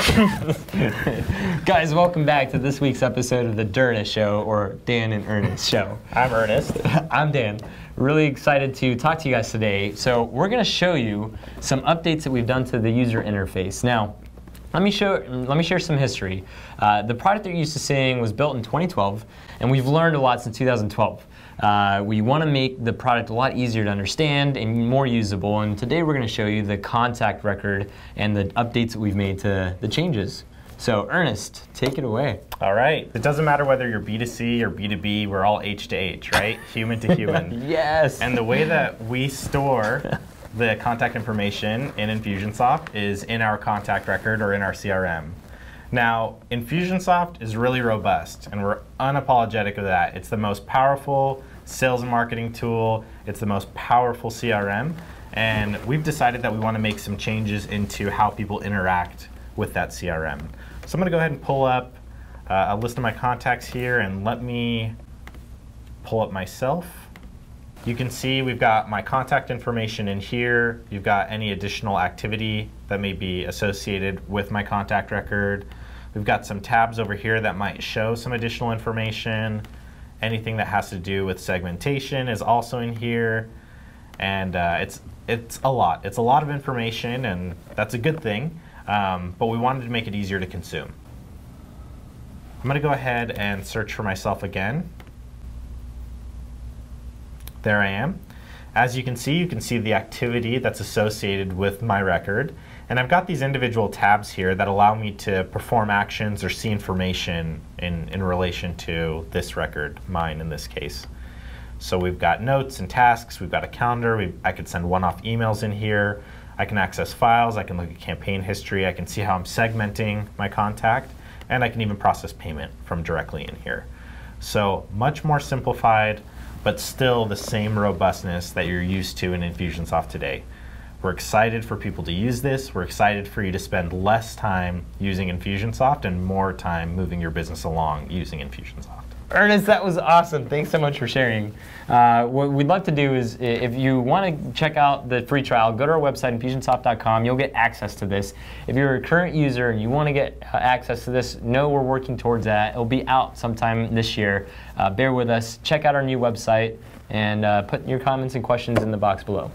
Guys, welcome back to this week's episode of the Dernist Show, or Dan and Ernest Show. I'm Ernest. I'm Dan. Really excited to talk to you guys today. So we're going to show you some updates that we've done to the user interface. Now, let me show. Let me share some history. Uh, the product that you're used to seeing was built in 2012, and we've learned a lot since 2012. Uh, we want to make the product a lot easier to understand and more usable. And today we're going to show you the contact record and the updates that we've made to the changes. So Ernest, take it away. All right. It doesn't matter whether you're B2C or B2B, we're all H to H, right? human to human. yes. And the way that we store the contact information in Infusionsoft is in our contact record or in our CRM. Now, Infusionsoft is really robust, and we're unapologetic of that. It's the most powerful sales and marketing tool. It's the most powerful CRM. And we've decided that we want to make some changes into how people interact with that CRM. So I'm going to go ahead and pull up uh, a list of my contacts here and let me pull up myself. You can see we've got my contact information in here. You've got any additional activity that may be associated with my contact record. We've got some tabs over here that might show some additional information. Anything that has to do with segmentation is also in here. And uh, it's, it's a lot. It's a lot of information, and that's a good thing. Um, but we wanted to make it easier to consume. I'm going to go ahead and search for myself again. There I am. As you can see, you can see the activity that's associated with my record. And I've got these individual tabs here that allow me to perform actions or see information in, in relation to this record, mine in this case. So we've got notes and tasks, we've got a calendar, we, I could send one-off emails in here, I can access files, I can look at campaign history, I can see how I'm segmenting my contact, and I can even process payment from directly in here. So much more simplified, but still the same robustness that you're used to in Infusionsoft today. We're excited for people to use this. We're excited for you to spend less time using Infusionsoft and more time moving your business along using Infusionsoft. Ernest, that was awesome. Thanks so much for sharing. Uh, what we'd love to do is, if you want to check out the free trial, go to our website, infusionsoft.com. You'll get access to this. If you're a current user and you want to get uh, access to this, know we're working towards that. It'll be out sometime this year. Uh, bear with us. Check out our new website and uh, put your comments and questions in the box below.